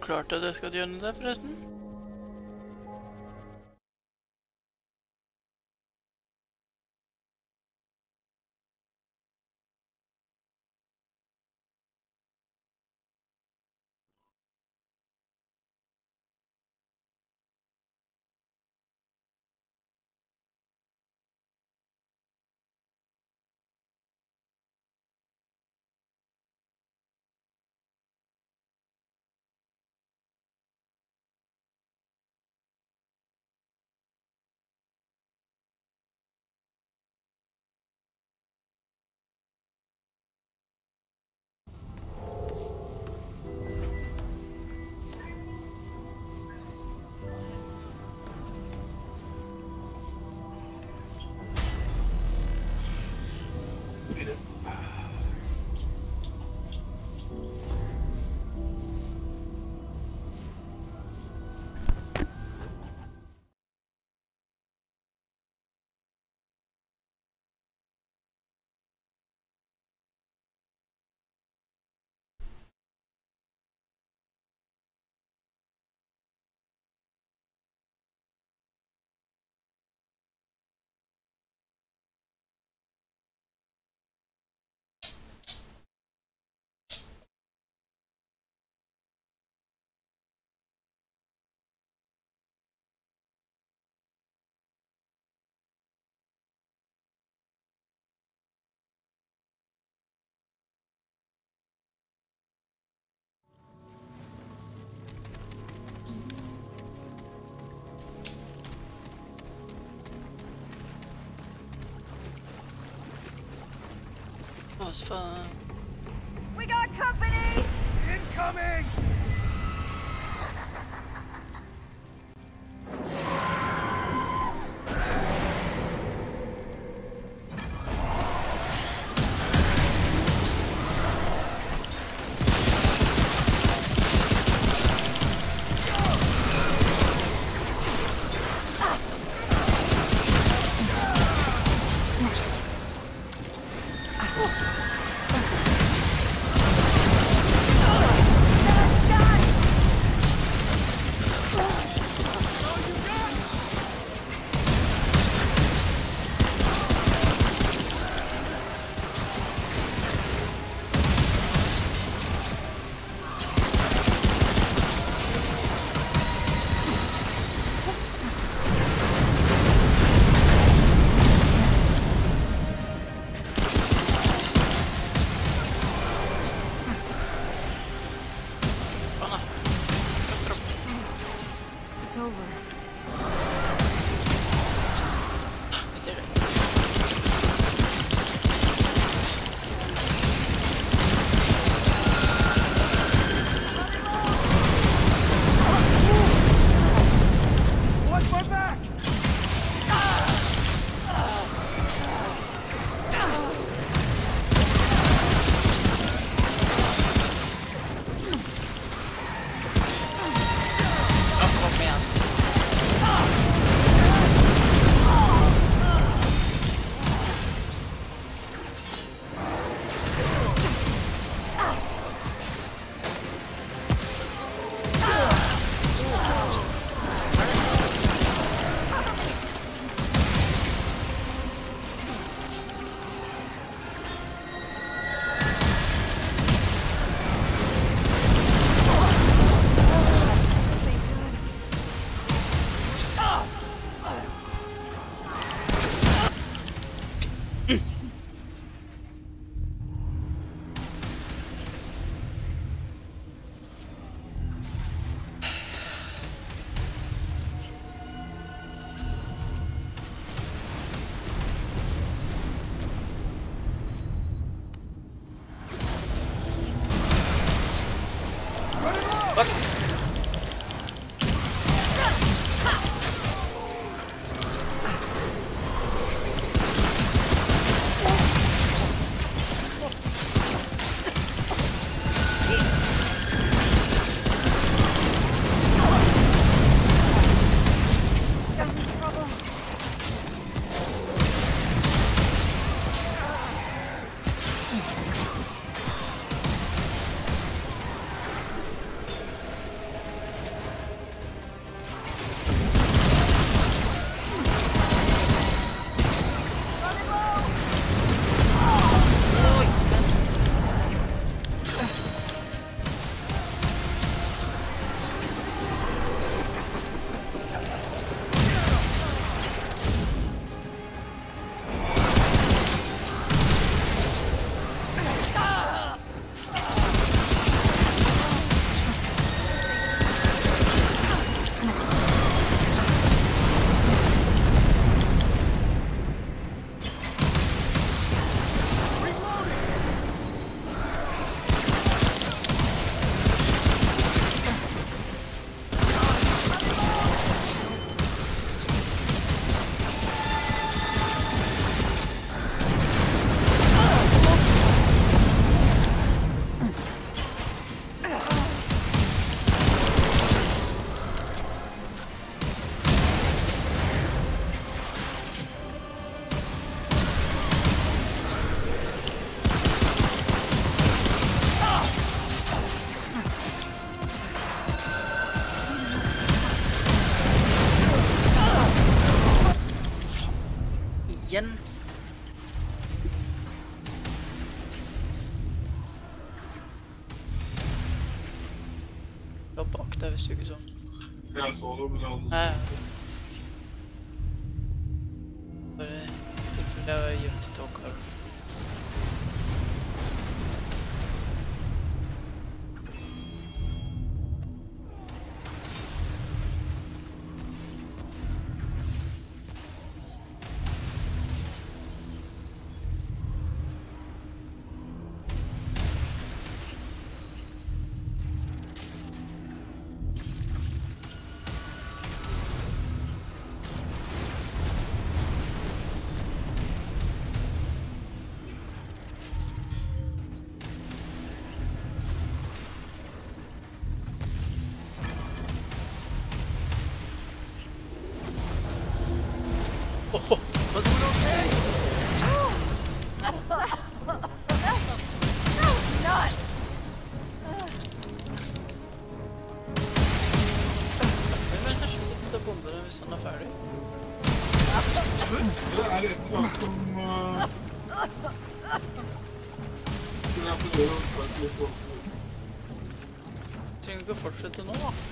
Klart at jeg skal gjøre det, forresten? Was fun. We got company! Incoming! Fortsette nå, da.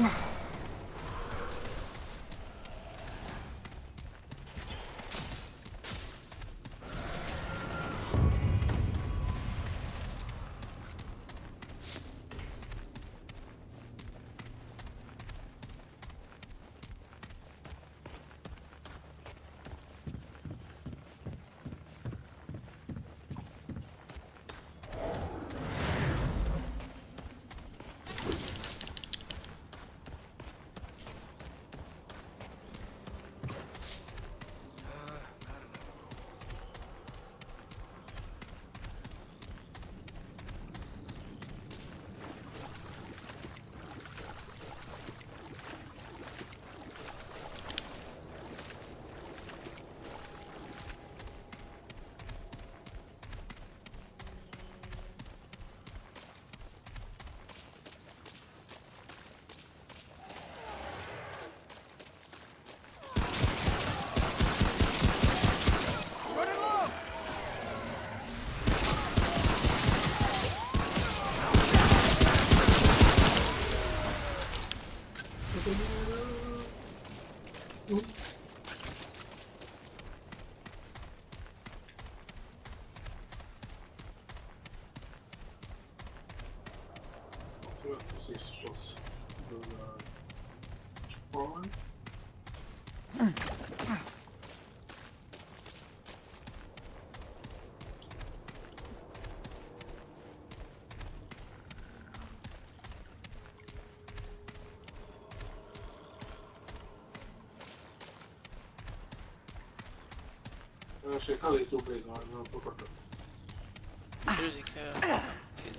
nè. Cioè, cade il tuo não non não. portare. Giudica. Eh, ah. Sì.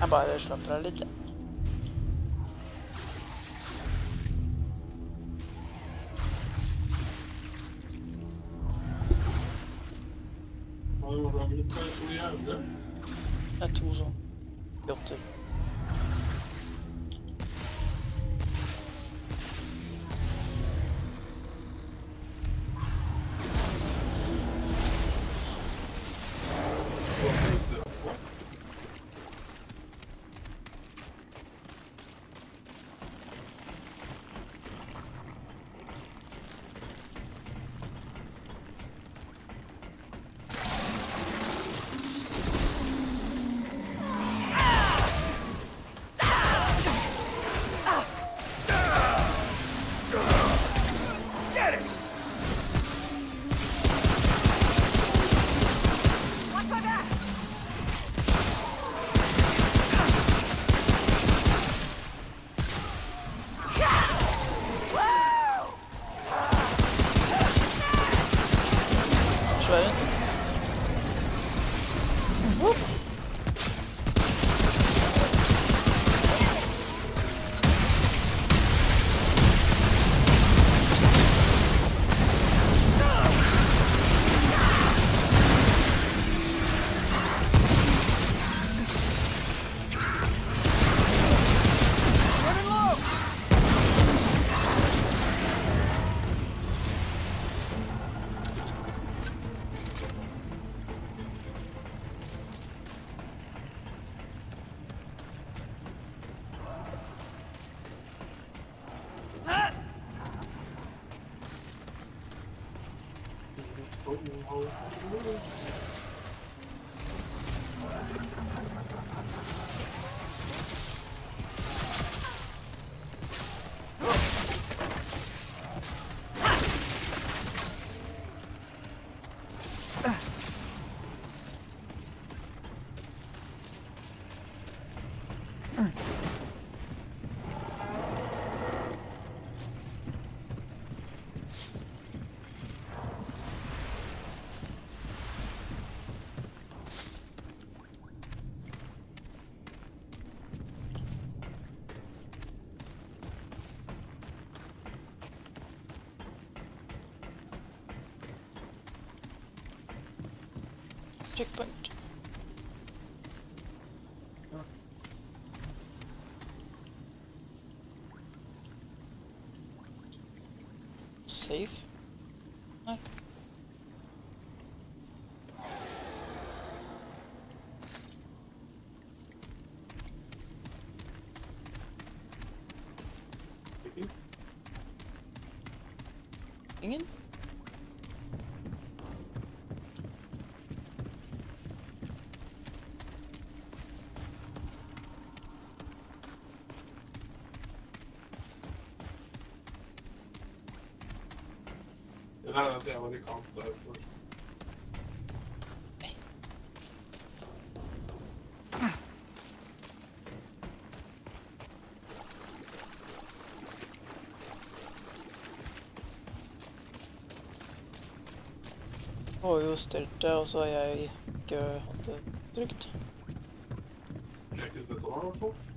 Jeg bare slapper av litt, jeg. Potent hole. Save? No. Det er, det er amerikansk derfor. har jo stelt det, og så har jeg ikke hatt det trygt. Jeg har ikke sett det, i hvert fall.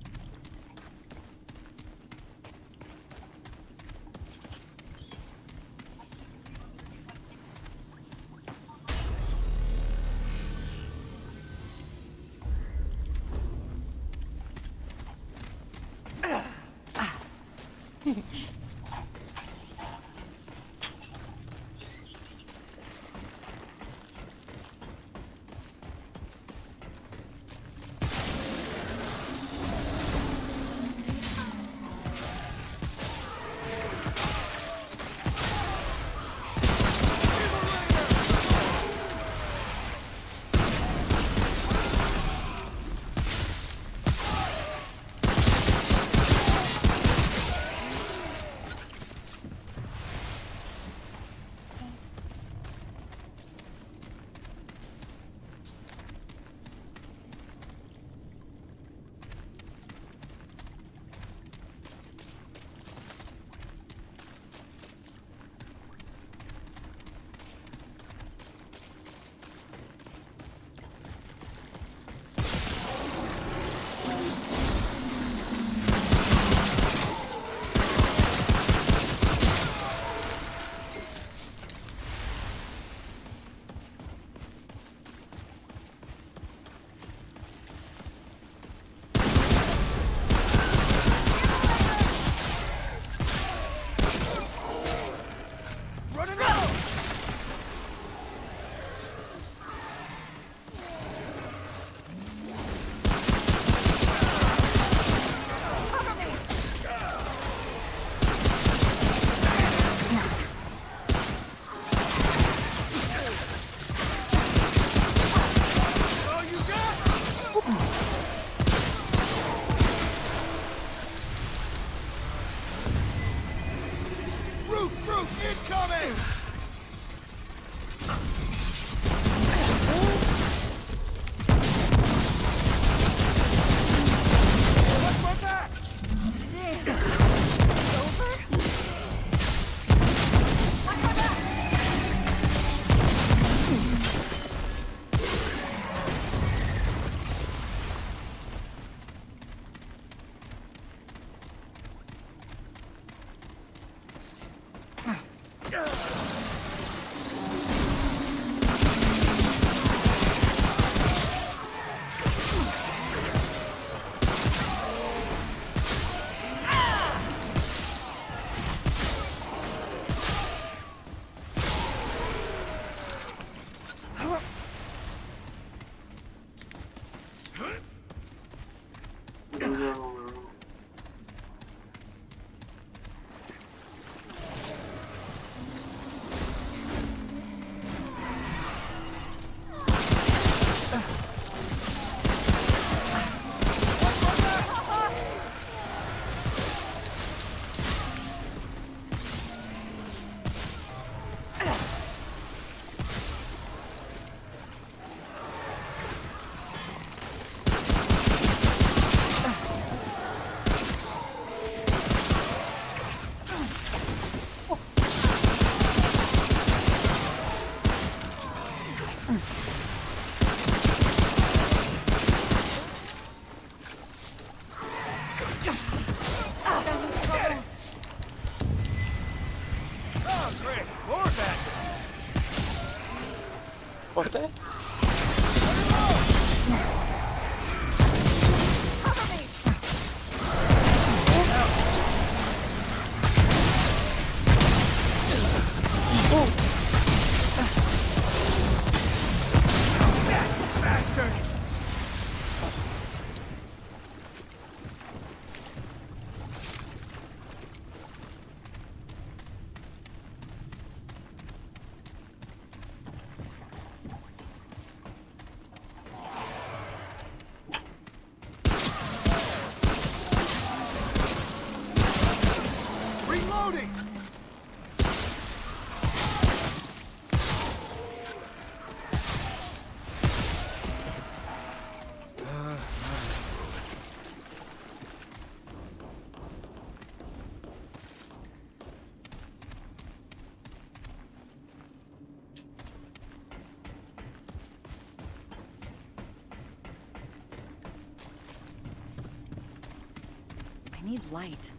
Light.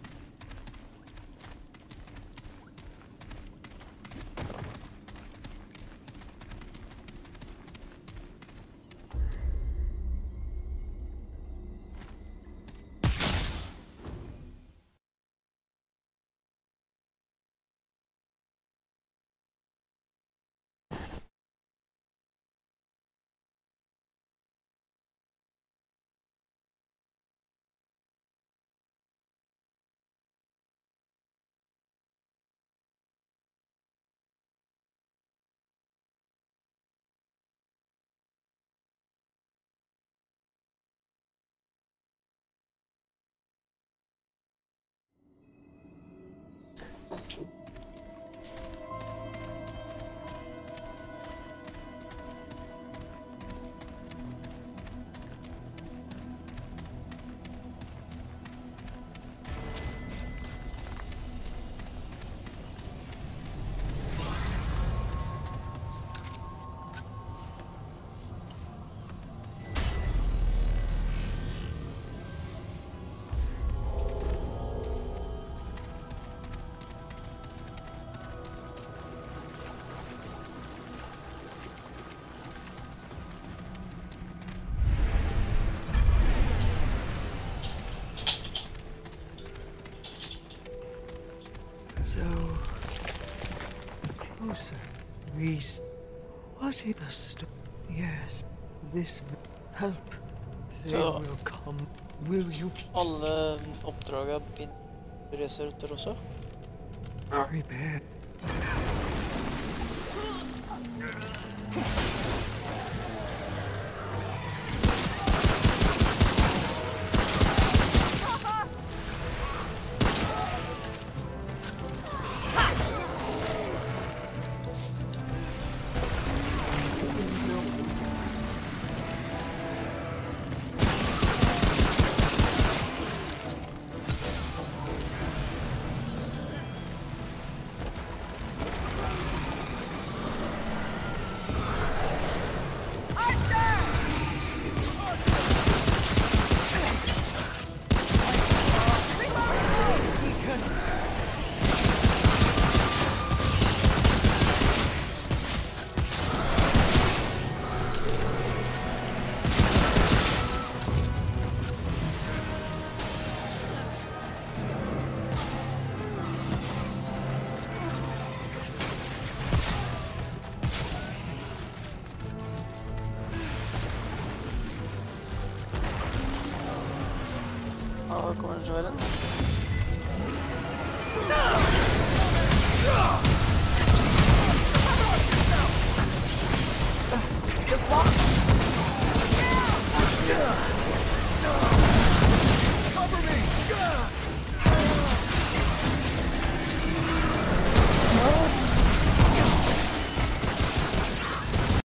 So closer. We. s- What is the st- Yes, this will help. They So- will come. Will you Alle um, oppdraga begynner racerruter også? prepare? Ja, det